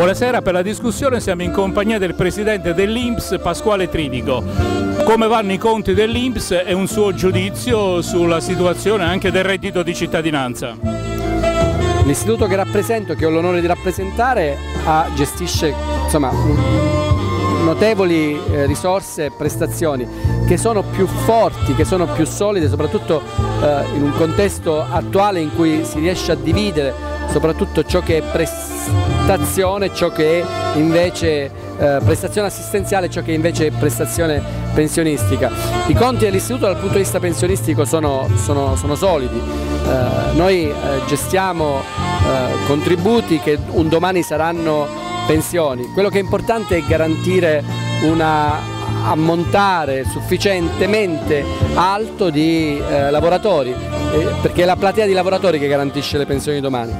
Buonasera, per la discussione siamo in compagnia del presidente dell'Inps Pasquale Tridico. Come vanno i conti dell'Inps e un suo giudizio sulla situazione anche del reddito di cittadinanza? L'istituto che rappresento, che ho l'onore di rappresentare, gestisce insomma, notevoli eh, risorse e prestazioni che sono più forti, che sono più solide, soprattutto eh, in un contesto attuale in cui si riesce a dividere soprattutto ciò che è prestazione, ciò che è invece eh, prestazione assistenziale ciò che è invece prestazione pensionistica. I conti dell'istituto dal punto di vista pensionistico sono, sono, sono solidi, eh, noi eh, gestiamo eh, contributi che un domani saranno pensioni, quello che è importante è garantire una ammontare sufficientemente alto di eh, lavoratori, eh, perché è la platea di lavoratori che garantisce le pensioni domani.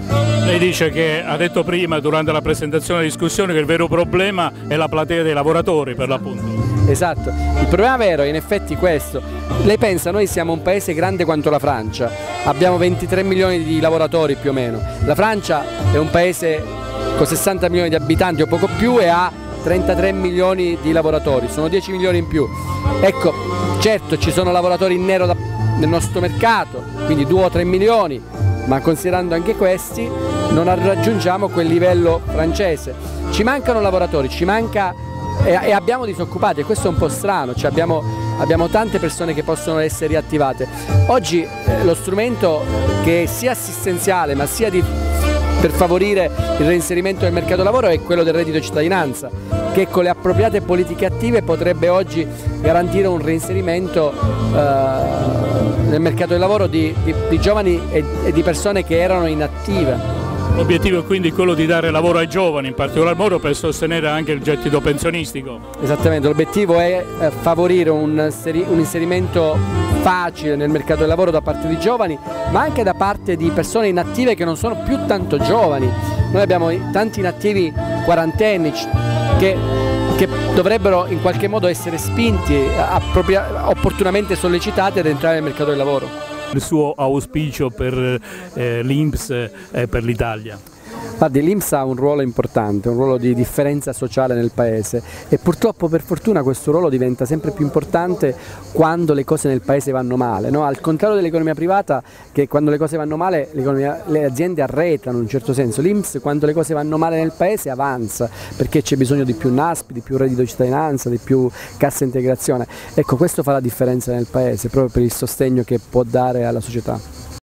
Lei dice che ha detto prima durante la presentazione della discussione che il vero problema è la platea dei lavoratori per l'appunto. Esatto, il problema vero è in effetti questo. Lei pensa, noi siamo un paese grande quanto la Francia, abbiamo 23 milioni di lavoratori più o meno. La Francia è un paese con 60 milioni di abitanti o poco più e ha 33 milioni di lavoratori, sono 10 milioni in più. Ecco, certo ci sono lavoratori in nero da, nel nostro mercato, quindi 2 o 3 milioni, ma considerando anche questi non raggiungiamo quel livello francese. Ci mancano lavoratori, ci manca e, e abbiamo disoccupati e questo è un po' strano, cioè abbiamo, abbiamo, tante persone che possono essere riattivate. Oggi eh, lo strumento che è sia assistenziale ma sia di per favorire il reinserimento del mercato lavoro è quello del reddito cittadinanza che con le appropriate politiche attive potrebbe oggi garantire un reinserimento eh, nel mercato del lavoro di, di, di giovani e, e di persone che erano inattive. L'obiettivo è quindi quello di dare lavoro ai giovani, in particolar modo per sostenere anche il gettito pensionistico. Esattamente, l'obiettivo è eh, favorire un, un inserimento facile nel mercato del lavoro da parte di giovani, ma anche da parte di persone inattive che non sono più tanto giovani. Noi abbiamo tanti inattivi quarantenni che, che dovrebbero in qualche modo essere spinti, opportunamente sollecitati ad entrare nel mercato del lavoro il suo auspicio per eh, l'Inps e per l'Italia? Guardi, l'Inps ha un ruolo importante, un ruolo di differenza sociale nel paese e purtroppo per fortuna questo ruolo diventa sempre più importante quando le cose nel paese vanno male, no? al contrario dell'economia privata che quando le cose vanno male le aziende arretrano in un certo senso, l'Inps quando le cose vanno male nel paese avanza perché c'è bisogno di più NASP, di più reddito di cittadinanza, di più cassa integrazione, ecco questo fa la differenza nel paese proprio per il sostegno che può dare alla società.